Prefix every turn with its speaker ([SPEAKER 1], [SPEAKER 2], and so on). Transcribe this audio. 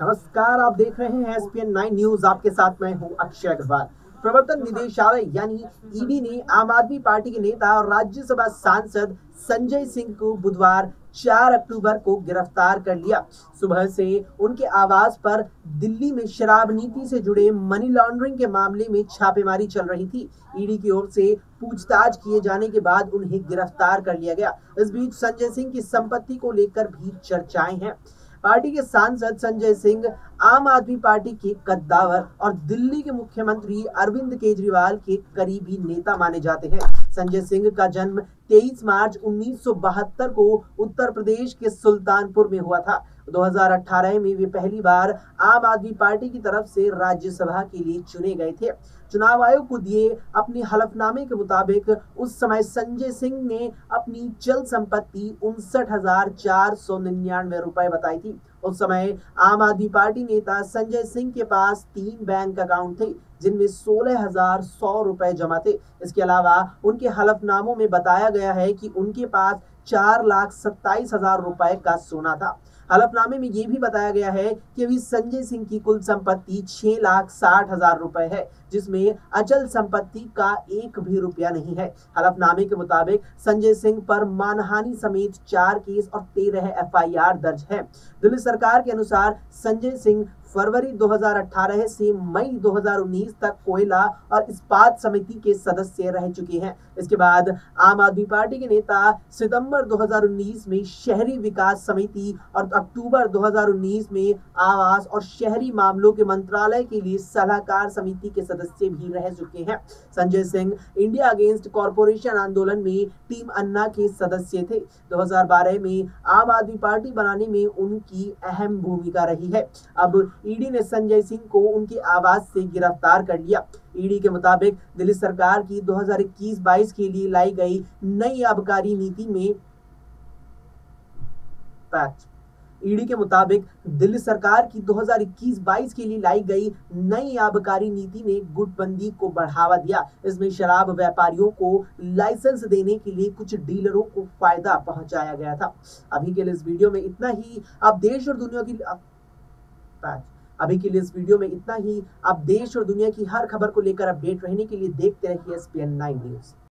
[SPEAKER 1] नमस्कार, आप देख रहे हैं एसपीएन नाइन न्यूज़ आपके साथ मैं हूँ अक्षय अग्रवाल। प्रवर्तन निदेशालय, यानी ईडी ने आम आदमी पार्टी के नेता और राज्यसभा सांसद संजय सिंह को बुधवार 4 अक्टूबर को गिरफ़्तार कर लिया। सुबह से उनके आवास पर दिल्ली में शराब नीति से जुड़े मनी लॉन्ड्रिंग के मामले में छापेमारी चल रही थी। ईडी की ओर से पूछताछ किए जाने के बाद उन्हें गिरफ़्तार कर लिया गया। इस बीच संजय सिंह की संपत्ति को लेकर भी चर्चाएँ हैं। पार्टी के सांसद संजय सिंह, आम आदमी पार्टी के कद्दावर और दिल्ली के मुख्यमंत्री अरविंद केजरीवाल के करीबी नेता माने जाते हैं। संजय सिंह का जन्म 23 मार्च 1972 को उत्तर प्रदेश के सुल्तानपुर में हुआ था। 2018 में वे पहली बार आम आदमी पार्टी की तरफ़ से राज्यसभा के लिए चुने गए थे। चुनाव आयोग को दिए अपने हलफनामे के मुताबिक उस समय संजय सिंह ने अपनी चल संपत्ति उनसठ हज़ार चार सौ निन्यानवे रुपए बताई थी। उस समय आम आदमी पार्टी नेता संजय सिंह के पास तीन बैंक अकाउंट थे, जिनमें सोलह हज़ार सौ रुपए जमा थे। इसके अलावा उनके हलफनामों में बताया गया है कि उनके पास चार लाख सत्ताईस हज़ार रुपए का सोना था। हलफनामे में ये भी बताया गया है कि अभी संजय सिंह की कुल संपत्ति छह लाख साठ हज़ार रुपए है, जिसमें अचल संपत्ति का एक भी रुपया नहीं है। हलफनामे के मुताबिक संजय सिंह पर मानहानि समेत चार केस और तेरह एफआईआर दर्ज है। दिल्ली सरकार के अनुसार संजय सिंह फरवरी 2018 से मई 2019 तक कोयला और इस्पात समिति के सदस्य रह चुके हैं। इसके बाद आम आदमी पार्टी के नेता सितंबर 2019 में शहरी विकास समिति और अक्टूबर 2019 में आवास और शहरी मामलों के मंत्रालय के लिए सलाहकार समिति के सदस्य भी रह चुके हैं। Sanjay Singh India against corporation आंदोलन में टीम अन्ना के सदस्य थे। 2012 में आम आदमी पार्टी बनाने में उनकी अहम भूमिका रही है। अब ईडी ने संजय सिंह को उनके आवास से गिरफ़्तार कर लिया। ईडी के मुताबिक दिल्ली सरकार की 2021-22 के लिए लाई गई नई आबकारी नीति में पैच ईडी के मुताबिक दिल्ली सरकार की 2021-22 के लिए लाई गई नई आबकारी नीति ने गुटबंदी को बढ़ावा दिया। इसमें शराब व्यापारियों को लाइसेंस देने के लिए कुछ डीलरों को फ़ायदा पहुँचाया गया था। अभी के लिए इस वीडियो में इतना ही। आप देश और दुनिया की अभी के लिए इस वीडियो में इतना ही। आप देश और दुनिया की हर खबर को लेकर अपडेट रहने के लिए देखते रहिए एस पी न्यूज़